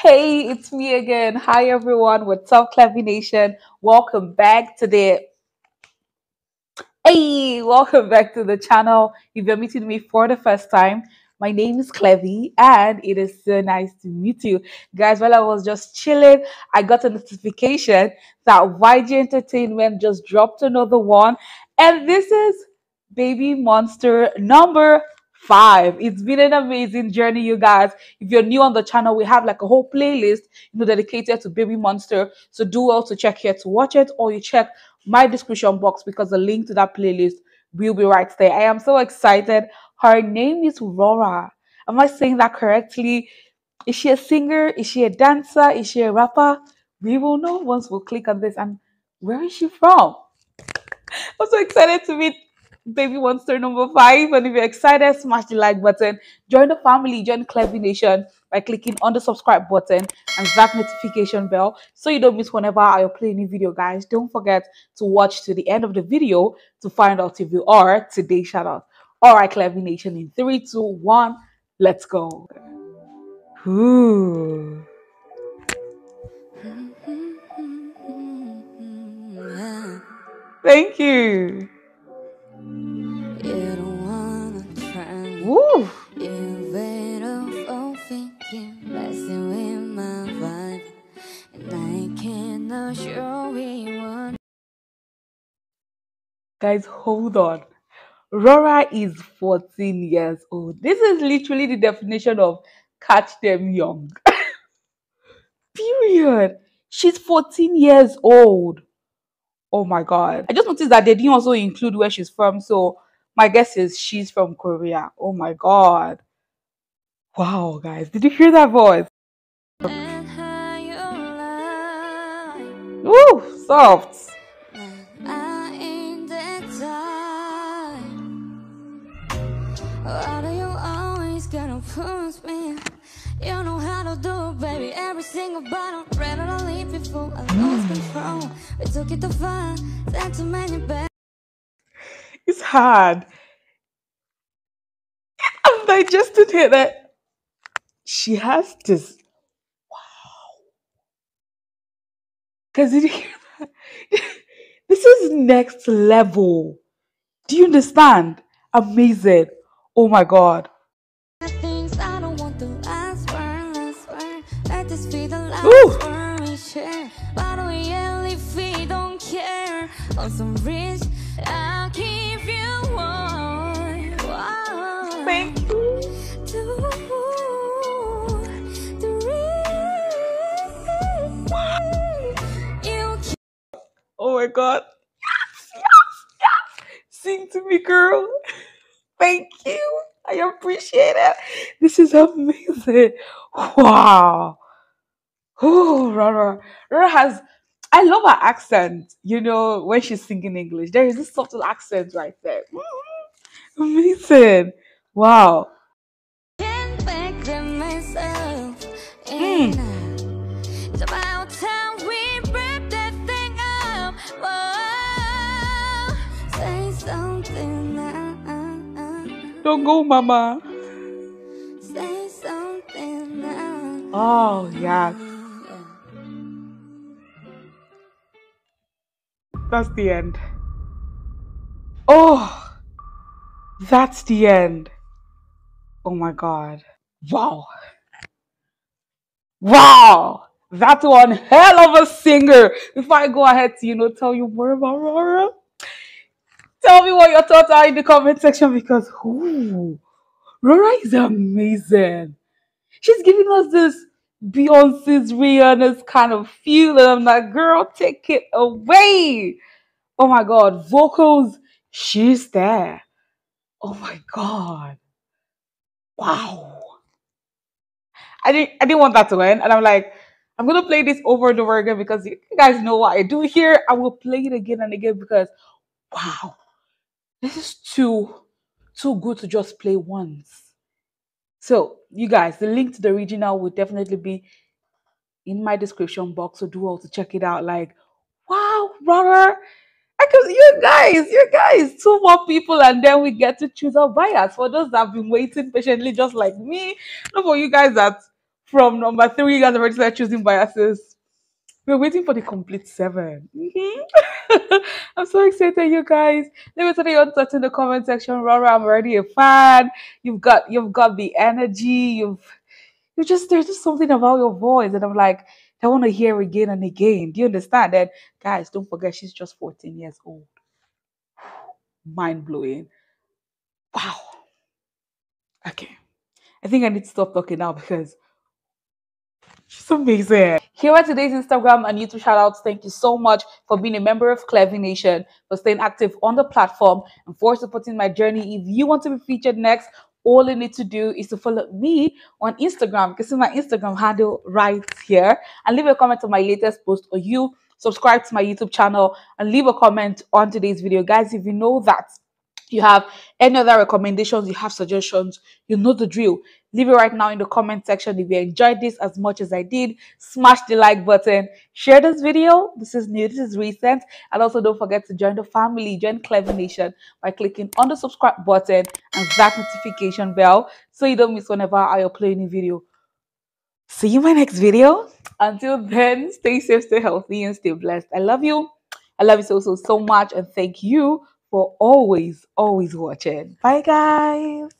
Hey, it's me again. Hi, everyone. What's up, Clevy Nation? Welcome back to the Hey, welcome back to the channel. If you're meeting me for the first time, my name is Clevy, and it is so nice to meet you. Guys, while I was just chilling, I got a notification that YG Entertainment just dropped another one, and this is Baby Monster number five. It's been an amazing journey, you guys. If you're new on the channel, we have like a whole playlist, you know, dedicated to Baby Monster. So do well to check here to watch it, or you check my description box because the link to that playlist will be right there. I am so excited. Her name is Rora. Am I saying that correctly? Is she a singer? Is she a dancer? Is she a rapper? We will know once we click on this. And where is she from? I'm so excited to meet Baby wants Monster number five. And if you're excited, smash the like button. Join the family, join Clevy Nation by clicking on the subscribe button and that notification bell so you don't miss whenever I upload a new video, guys. Don't forget to watch to the end of the video to find out if you are today's shout out. All right, Clevy Nation, in three, two, one, let's go. Ooh. Thank. You Guys, hold on. Rora is 14 years old. This is literally the definition of catch them young. Period. She's 14 years old. Oh my god. I just noticed that they didn't also include where she's from. So my guess is she's from Korea. Oh my god. Wow, guys. Did you hear that voice? Woo, soft. I ain't. Why do you always gotta push me? You know how to do it, baby. Every single bottle, to leave before I lose control. We took it far, sent too many back. It's hard. I'm digesting it that she has this. Wow. Because did you hear that? This is next level. Do you understand? Amazing. Oh my god. Things I don't want to ask for, last word. Let this be the last Ooh. word we share. Why do we yell if we don't care? On some rich, give my god. Yes, yes, yes. Sing to me, girl. Thank you. I appreciate it. This is amazing. Wow. Oh, Rara. Rara has, I love her accent, you know, when she's singing English. There is this subtle accent right there. Mhm. Amazing. Wow. can't make myself. Mm. Don't go, mama. Say something now. Oh, yeah. That's the end. Oh, that's the end. Oh my god. Wow. Wow. That's one hell of a singer. Before I go ahead to, you know, tell you more about Rara, tell me what your thoughts are in the comment section because, ooh, Rara is amazing. She's giving us this Beyonce's Rihanna's kind of feel, and I'm like, girl, take it away. Oh my god, vocals, she's there. Oh my god. Wow. I didn't I didn't want that to end. And I'm like, I'm gonna play this over and over again because you guys know what I do here. I will play it again and again because wow, this is too too good to just play once. So, you guys, the link to the original will definitely be in my description box. So do all to check it out. Like, wow, brother. I can you guys, you guys, two more people, and then we get to choose our buyers. For those that have been waiting patiently, just like me, not for you guys that from number three, you guys already started choosing biases. We're waiting for the complete 7 Mhm. I'm so excited, you guys. Let me tell you your thoughts in the comment section. Rora, I'm already a fan. You've got you've got the energy. You've you just there's just something about your voice, and I'm like, I want to hear again and again. Do you understand that, guys? Don't forget, she's just 14 years old. Mind blowing. Wow. Okay. I think I need to stop talking now because she's amazing. Here are today's Instagram and YouTube shoutouts. Thank you so much for being a member of Clevy Nation, for staying active on the platform, and for supporting my journey. If you want to be featured next, all you need to do is to follow me on Instagram. You can see my Instagram handle right here and leave a comment on my latest post or you subscribe to my YouTube channel and leave a comment on today's video. Guys, if you know that you have any other recommendations, you have suggestions, you know the drill. Leave it right now in the comment section. If you enjoyed this as much as I did, smash the like button, share this video. This is new, this is recent. And also don't forget to join the family, join Clevy Nation by clicking on the subscribe button and that notification bell so you don't miss whenever I upload a new video. See you in my next video. Until then, stay safe, stay healthy, and stay blessed. I love you. I love you so, so, so much. And thank you for always, always watching. Bye, guys.